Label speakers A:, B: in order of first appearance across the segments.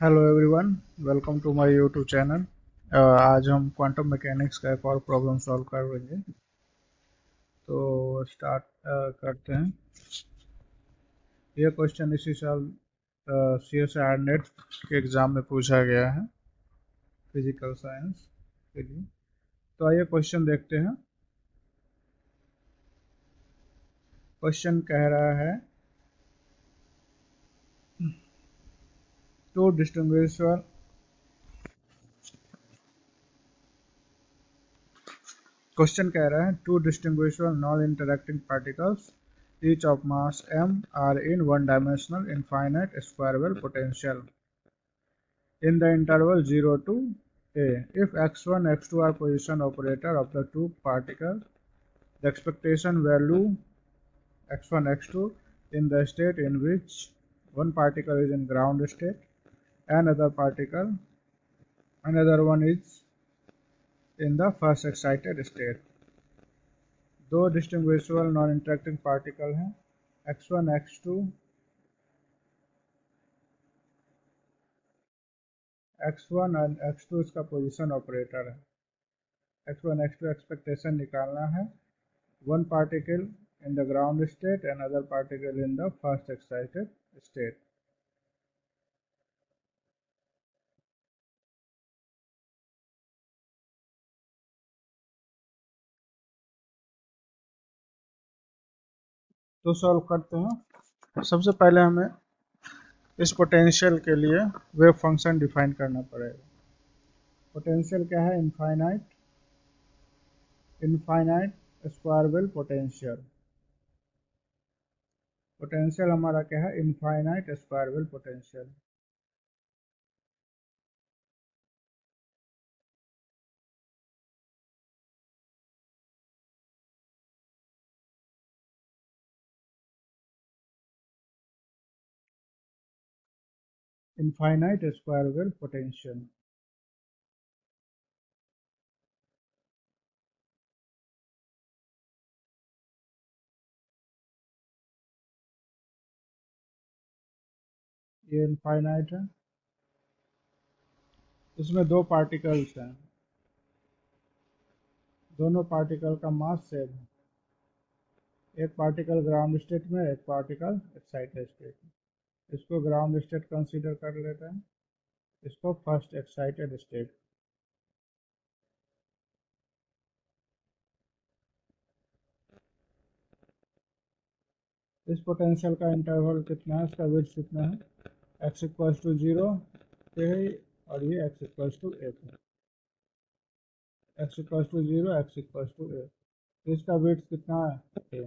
A: Hello everyone welcome to my YouTube channel आज हम quantum mechanics का एक और प्रॉब्लम सॉल्व करेंगे तो स्टार्ट uh, करते हैं। यह क्वेश्चन इसी साल सी एस आर नेट के एग्ज़ाम में पूछा गया है फ़िज़िकल साइंस के लिए। तो आइए क्वेश्चन देखते हैं। क्वेश्चन कह रहा है two distinguishable क्वेश्चन कह रहा है two distinguishable non interacting particles each of mass m are in one dimensional infinite square well potential in the interval 0 to a if x1 x2 are position operator of the two particles the expectation value x1 x2 in the state in which one particle is in ground state another particle, another one is in the first excited state. दो डिस्टिंग्विशबल non interacting particle हैं x1 x2 x1 और x2 इसका position operator है। X1 x2 expectation निकालना है। One particle in the ground state and other particle in the first excited state तो solve करते हैं। सबसे पहले हमें इस पोटेंशियल के लिए वेव फ़ंक्शन डिफाइन करना पड़ेगा। पोटेंशियल क्या है? Infinite infinite square well potential potential हमारा क्या है? Infinite square well potential infinite square well potential. ये इनफाइनाइट है। इसमें दो पार्टिकल्स हैं। दोनों पार्टिकल का मास सेम है। एक पार्टिकल ग्राउंड स्टेट में, एक पार्टिकल एक्साइटेड स्टेट में। इसको ग्राउंड स्टेट कंसीडर कर लेते हैं। इसको फ़र्स्ट एक्साइटेड स्टेट इस पोटेंशियल का इंटरवल कितना है? इसका विड्थ कितना है? एक्स इक्वल्स टू ज़ीरो और ये एक्स इक्वल्स टू ए है x equals to zero x equals to a इसका विड्थ कितना है?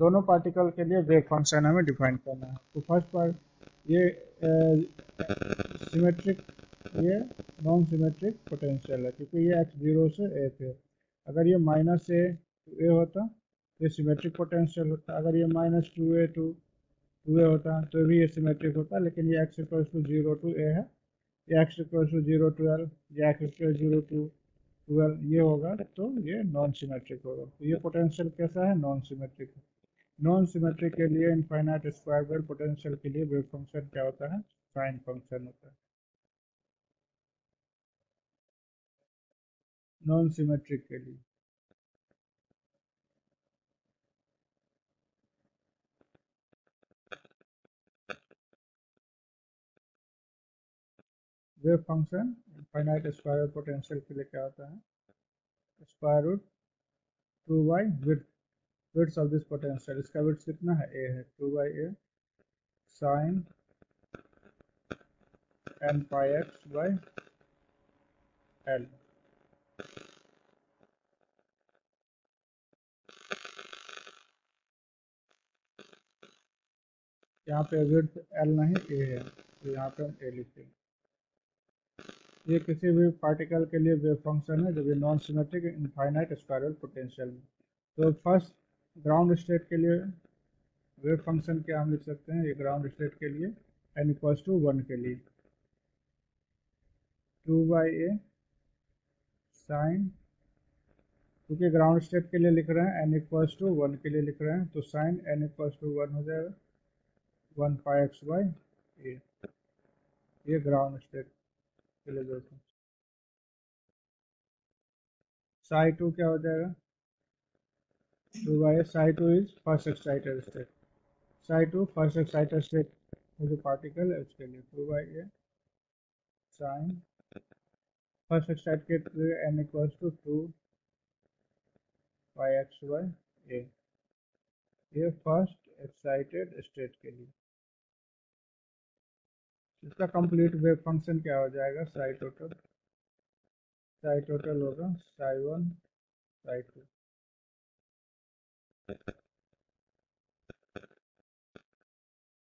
A: दोनों पार्टिकल के लिए वेव फ़ंक्शन हमें डिफाइन करना है। तो फ़र्स्ट पार्ट ये सिमेट्रिक ये नॉन सिमेट्रिक पोटेंशियल है, क्योंकि ये एक्स ज़ीरो से ए थे अगर ये माइनस ए टू ए होता तो ये सिमेट्रिक पोटेंशियल होता। अगर ये minus two a to two a होता तो भी ये सिमेट्रिक होता, लेकिन ये x equal to zero to a है। ये x equal to zero twelve ये x equal zero to twelve ये होगा तो ये नॉन सिमेट्रिक होगा। तो ये पोटेंशियल कैसा है? नॉन सिमेट्रिक है। नॉन सिमेट्रिक के लिए इनफाइनाइट स्क्वायर वेल पोटेंशियल के लिए वेव फ़ंक्शन क्या होता है? साइन फ़ंक्शन होता है। नॉन सिमेट्रिक के लिए। Wave function infinite square potential के लिए क्या होता है? Square root two by with width of this potential इसका विड्थ कितना है ए है two by a sine n pi x by l यहाँ पे विड्थ एल नहीं ए है तो यहाँ पे हम ए लिखेंगे ये किसी भी पार्टिकल के लिए वेव फ़ंक्शन है, जो ये non symmetric infinite square well potential में। तो फ़र्स्ट ग्राउंड स्टेट के लिए वेव फ़ंक्शन क्या हम लिख सकते हैं? ये ग्राउंड स्टेट के लिए एन इक्वल्स टू वन के लिए। टू बाई ए साइन क्योंकि ग्राउंड स्टेट के लिए लिख रहे हैं एन इक्वल्स टू वन के लिए लिख रहे हैं तो sine n equals to one हो जाएगा। One five x by a ये ग्राउंड स्टेट के लिए साई टू क्या हो जाएगा? Two by psi two is first excited state psi two first excited state जो पार्टिकल है उसके लिए two by a sine first excite के लिए n equals to two by x by a ये फ़र्स्ट एक्साइटेड स्टेट के लिए. इसका कंप्लीट वेव फ़ंक्शन क्या हो जाएगा? साई टोटल साई टोटल होगा साई वन साई टू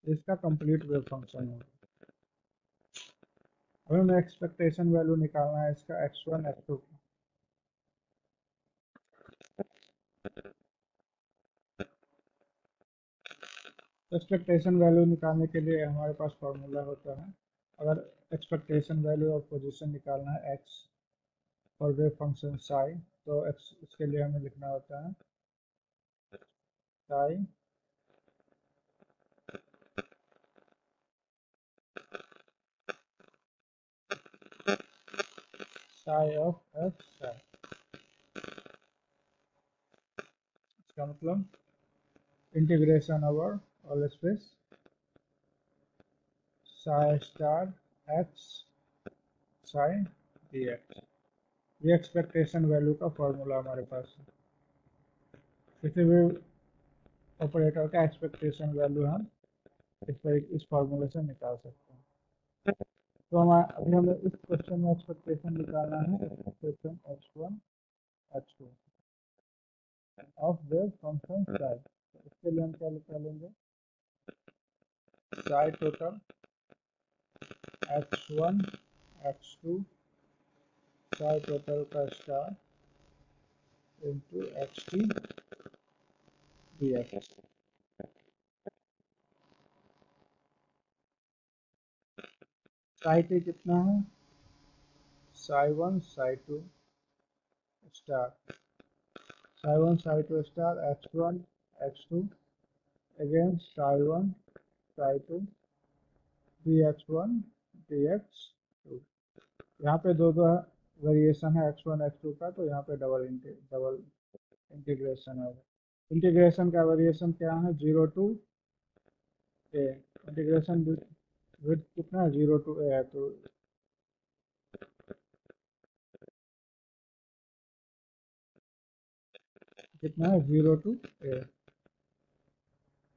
A: इसका कंप्लीट वेव फ़ंक्शन होगा। हमें हमें एक्सपेक्टेशन वैल्यू निकालना है, इसका एक्स वन एक्स टू का। एक्सपेक्टेशन वैल्यू निकालने के लिए हमारे पास फॉर्मूला होता है। अगर एक्सपेक्टेशन वैल्यू ऑफ़ पोजीशन निकालना है एक्स और वेव फ़ंक्शन साई तो एक्स इसके लिए हमें लिखना होता है। Psi psi of x psi इसका मतलब integration over all space star x psi d x ये एक्सपेक्टेशन वैल्यू का फॉर्मूला हमारे पास है। किसी भी ऑपरेटर का एक्सपेक्टेशन वैल्यू हम इस पर इस फॉर्मूले से निकाल सकते हैं। तो हम अभी हमें इस क्वेश्चन में एक्सपेक्टेशन निकालना है। Expectation h one h two of the function side इसके लिए हम क्या निकालेंगे psi total x one x two psi total का star into x t x psi t कितना है? Psi one psi two star psi one psi two star x one x two again psi one psi two d x one d x two यहाँ पे दो दो variation है x one x two का तो यहाँ पे डबल डबल इंटीग्रेशन है। इंटीग्रेशन का वेरिएशन क्या है? Zero to a integration with कितना? है ज़ीरो टू ए है तो कितना है? Zero to a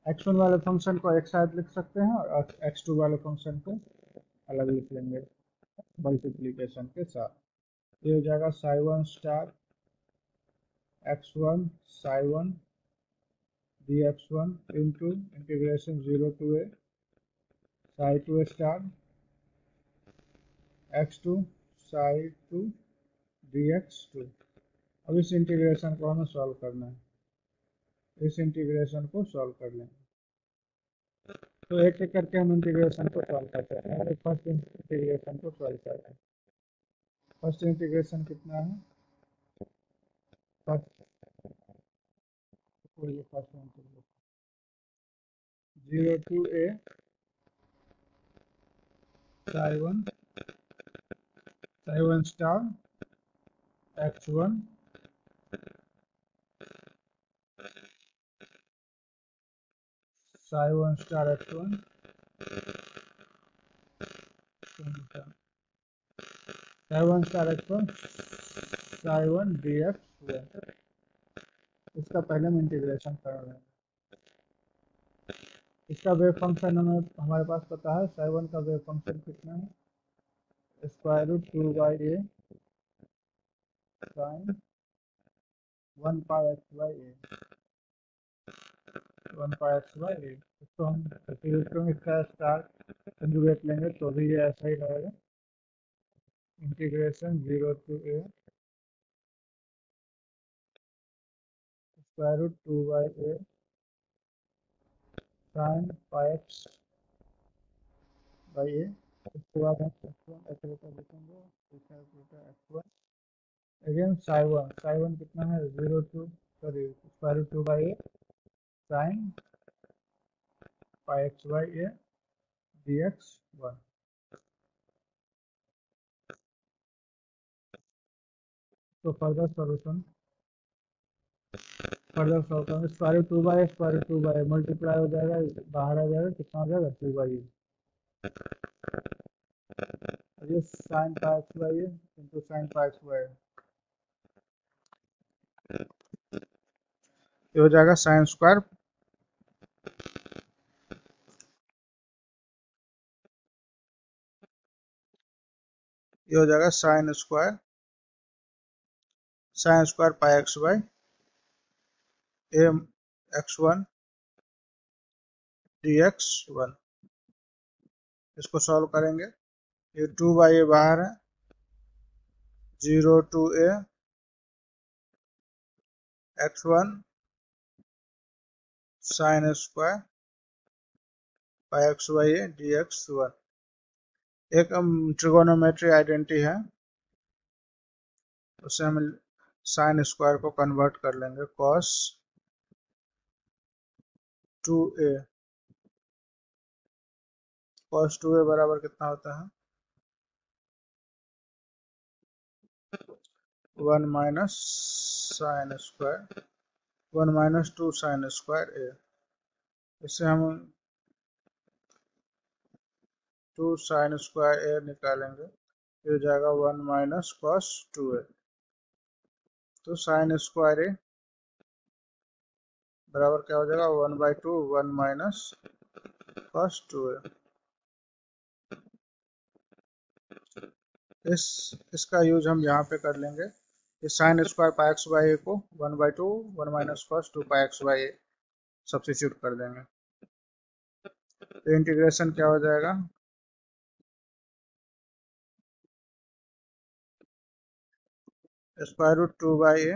A: x one वाले फ़ंक्शन को एक साथ लिख सकते हैं और एक्स टू वाले फ़ंक्शन को अलग लिख लेंगे मल्टीप्लीकेशन के साथ। ये हो जाएगा psi one star x one psi one d x one into integration zero to a psi two star x two psi two d x two अब इस इंटीग्रेशन को हमें सॉल्व करना है। इस इंटीग्रेशन को सॉल्व कर लेंगे तो एक एक करके हम इंटीग्रेशन को सॉल्व करते हैं। फ़र्स्ट इंटीग्रेशन को सॉल्व करते हैं। फ़र्स्ट इंटीग्रेशन कितना है? First first integration zero to a, psi one psi one psi one star, x one. psi 1 star x1 psi 1 star x1 psi 1 dx इसका पहले हम इंटीग्रेशन कर रहे हैं। इसका वेव फ़ंक्शन हमें, हमारे पास पता है साई का वेव फ़ंक्शन कितना है? Square root two by a sine one pi x by a one pi x by a इसको हम सब्सिट्यूट करेंगे, इसका स्टार कंजुगेट लेंगे तो भी ये ऐसा ही रहेगा। Integration zero to a square root two by a sine pi x by a इसके बाद हम एक्स वन एक्स लिखेंगे? X one again psi one psi one कितना है? Zero to sorry square root two by a sine pi x by a dx 1 तो further solution further solution square root two by square root two by multiply हो जाएगा, बाहर आ जाएगा, कितना हो जाएगा? टू बाई ये। साइन एक्स बाई इंटू का एक्स बाई ये हो जाएगा साइन स्क्वायर ये हो जाएगा sine square sine square pi X by M X one D X one इसको सॉल्व करेंगे। ये टू बाई ए बाहर है। Zero to A X one sine square by X by A D X one एक trigonometry identity है। उसे हम sine square को कन्वर्ट कर लेंगे। Cos two a. Cos two A बराबर कितना होता है? One minus sine square, one minus two sine square A. इसे हम टू साइन स्क्वायर ए निकालेंगे, ये जाएगा one minus cos two A. तो साइन स्क्वायर ए बराबर क्या हो जाएगा? One by two, one minus cos two A इस, इसका यूज़ हम यहाँ पे कर लेंगे। ये sine square pi X by A को one by two, one minus cos two pi X by A substitute कर देंगे। तो इंटीग्रेशन क्या हो जाएगा? Square root two by A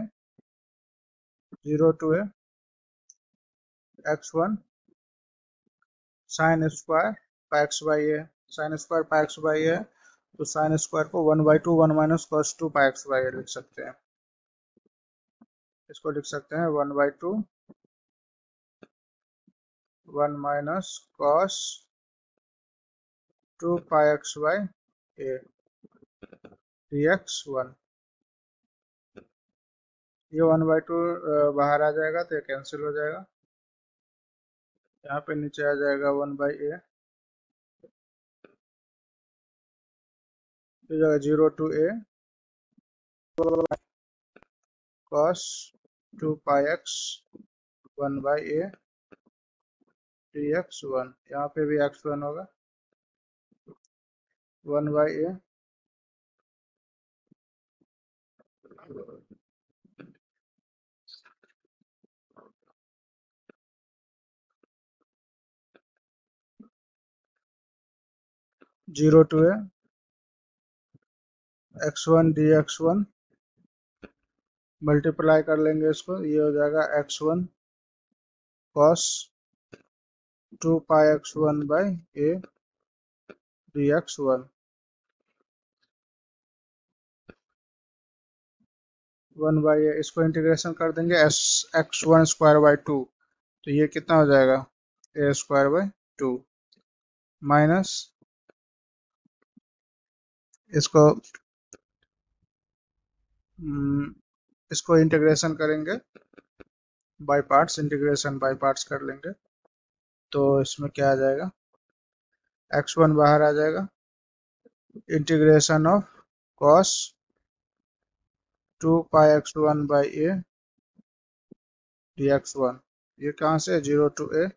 A: zero to A X one sine square pi X by A sine square pi X by A तो sine square को one by two one minus cos two pi X by A लिख सकते हैं। इसको लिख सकते हैं one by two one minus cos two pi x by a d x one ये वन बाई टू बाहर आ जाएगा तो ये कैंसिल हो जाएगा। यहाँ पे नीचे आ जाएगा one by a. Zero to a. Cos two pi x one by a. D x one. यहाँ पे भी एक्स वन होगा। One by a. Zero to है। X one d x one multiply कर लेंगे इसको, ये हो जाएगा x one cos two pi x one by a d x one one by a इसको इंटीग्रेशन कर देंगे as x one square by two तो ये कितना हो जाएगा? A square by two minus इसको हम्म, इसको इंटीग्रेशन करेंगे। By parts integration by parts कर लेंगे। तो इसमें क्या आ जाएगा? एक्स वन बाहर आ जाएगा। Integration of cos two pi x one by a d x one ये कहाँ से? Zero to a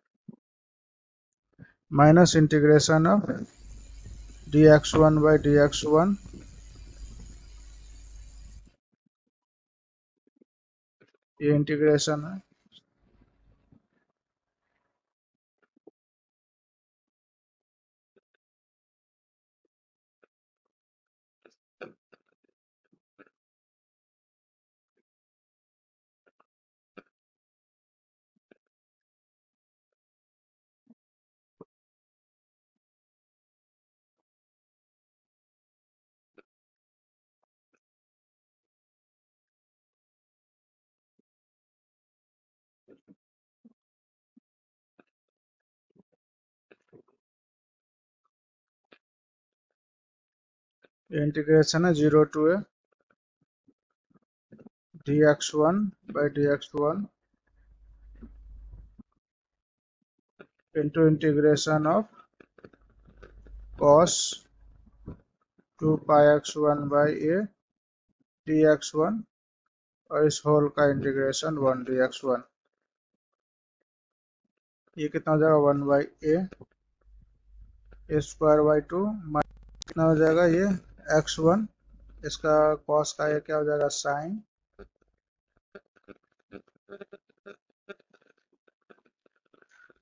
A: minus integration of d x one by d x one ये इंटीग्रेशन है। इंटीग्रेशन है zero to a d x one by d x one into integration of cos 2 pi x1 by a dx1 और इस whole का integration 1 dx1 ये कितना हो जाएगा? One by a a square by two कितना हो जाएगा ये? एक्स वन इसका कॉस का ये क्या हो जाएगा? Sine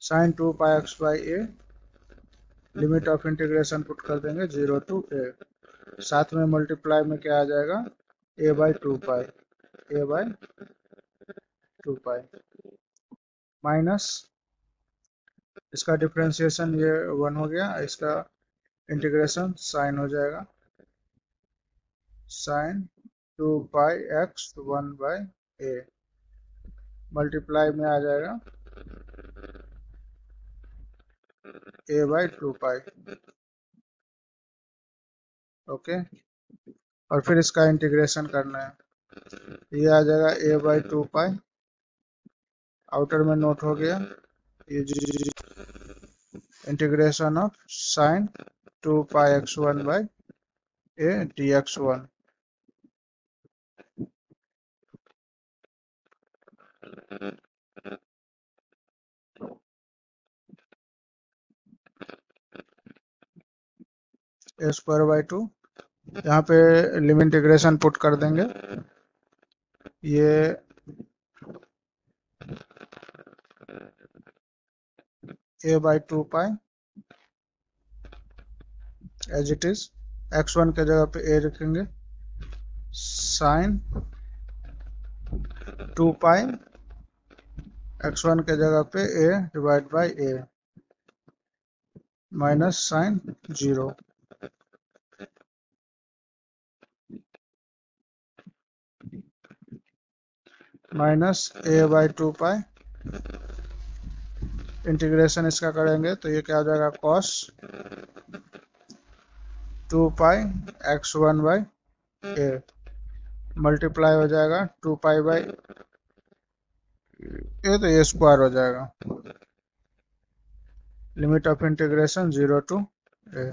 A: sine two pi x by a limit of integration put कर देंगे ज़ीरो टू ए साथ में मल्टीप्लाई में क्या आ जाएगा? A by two pi a by two pi minus इसका डिफ्रेंसिएशन ये वन हो गया, इसका इंटीग्रेशन साइन हो जाएगा। Sine two pi x one by a multiply में आ जाएगा a by two pi okay और फिर इसका इंटीग्रेशन करना है। ये आ जाएगा a by two pi outer में नोट हो गया। ये integration of sine two pi x one by a d x one a square by two यहाँ पे लिमिट इंटीग्रेशन पुट कर देंगे। ये a by two pi as it is x one के जगह पे ए रखेंगे। Sine two pi x one के जगह पे a divide by a minus sine zero minus a by two pi integration इसका करेंगे तो ये क्या हो जाएगा? Cos two pi x one by a multiply हो जाएगा टू पाई बाई ए तो ए स्क्वायर हो जाएगा। Limit of integration zero to a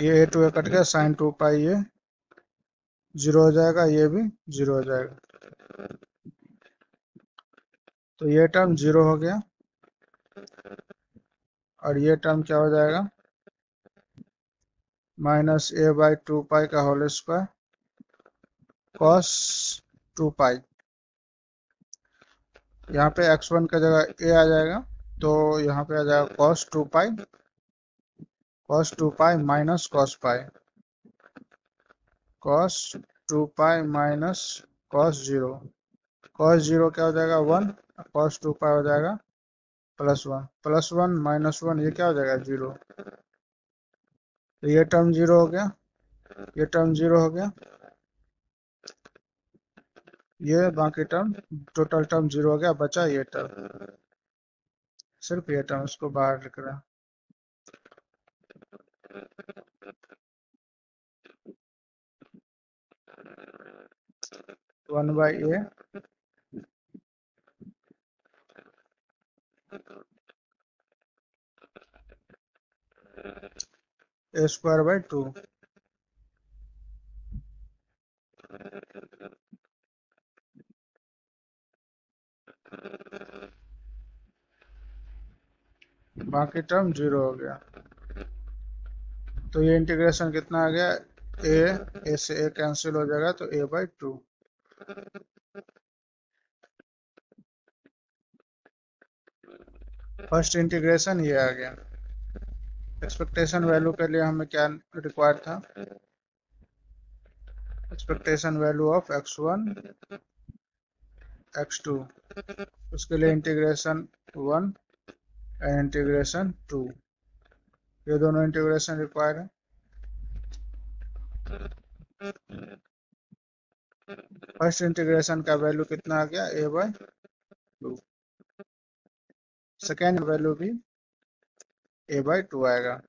A: ये ए टू ए कट गया साइन टू पाई ये ज़ीरो हो जाएगा, ये भी ज़ीरो हो जाएगा। तो ये टर्म ज़ीरो हो गया। और ये टर्म क्या हो जाएगा? Minus a by two pi का whole square cos two pi. यहाँ पे एक्स वन का जगह ए आ जाएगा तो यहाँ पे आ जाएगा cos two pi cos 2 pi minus cos pi cos 2 pi minus cos 0 cos 0 क्या हो जाएगा? वन, कॉस टू पाई हो जाएगा, plus one. Plus one minus one, ये क्या हो जाएगा? ज़ीरो। तो ये टर्म ज़ीरो हो गया। ये टर्म ज़ीरो हो गया। ये बाकी टर्म टोटल टर्म ज़ीरो हो गया। बचा ये टर्म सिर्फ़ ये टर्म इसको बाहर लिख रहा। One by a square by two. बाकी टर्म ज़ीरो हो गया। तो ये इंटीग्रेशन कितना आ गया? ए ए से ए कैंसिल हो जाएगा तो a by two first integration ये आ गया। एक्सपेक्टेशन वैल्यू के लिए हमें क्या रिक्वायर था? Expectation value of X one X two उसके लिए integration one and integration two ये दोनों इंटीग्रेशन रिक्वायर है। फ़र्स्ट इंटीग्रेशन का वैल्यू कितना आ गया? A by two second value भी ए बाई टू आएगा।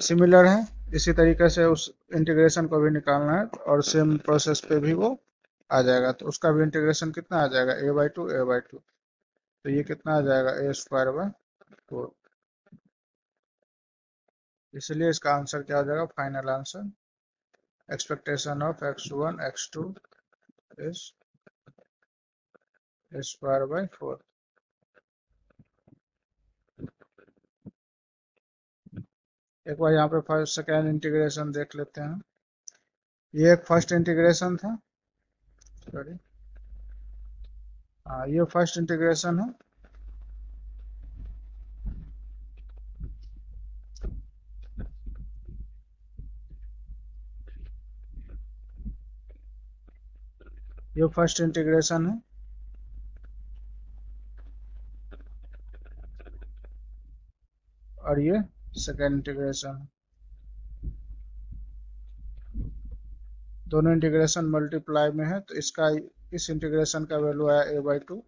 A: सिमिलर है। इसी तरीके से उस इंटीग्रेशन को भी निकालना है और सेम प्रोसेस पे भी वो आ जाएगा। तो उसका भी इंटीग्रेशन कितना आ जाएगा? A by two A by two तो ये कितना आ जाएगा? ए स्क्वायर बाय फोर इसलिए इसका आंसर क्या हो जाएगा? Final answer expectation of X one X two is square by four एक बार यहाँ पे फ़र्स्ट सेकेंड इंटीग्रेशन देख लेते हैं। ये एक फ़र्स्ट इंटीग्रेशन था। सॉरी हाँ ये फ़र्स्ट इंटीग्रेशन है। ये फ़र्स्ट इंटीग्रेशन है। और ये सेकेंड इंटीग्रेशन दोनों इंटीग्रेशन मल्टीप्लाई में है तो इसका इस इंटीग्रेशन का वैल्यू आया ए बाई टू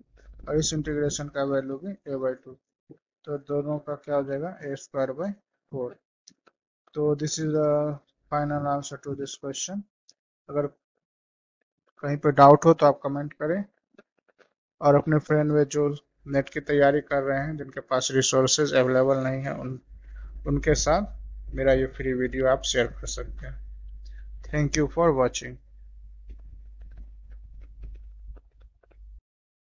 A: और इस इंटीग्रेशन का वैल्यू भी ए बाई टू तो दोनों का क्या हो जाएगा? ए स्क्वायर बाई फोर तो this is the final answer to this question अगर कहीं पे डाउट हो तो आप कमेंट करें और अपने फ्रेंड में जो नेट की तैयारी कर रहे हैं, जिनके पास रिसोर्सेज अवेलेबल नहीं है, उन उनके साथ मेरा ये फ्री वीडियो आप शेयर कर सकते हैं। Thank you for watching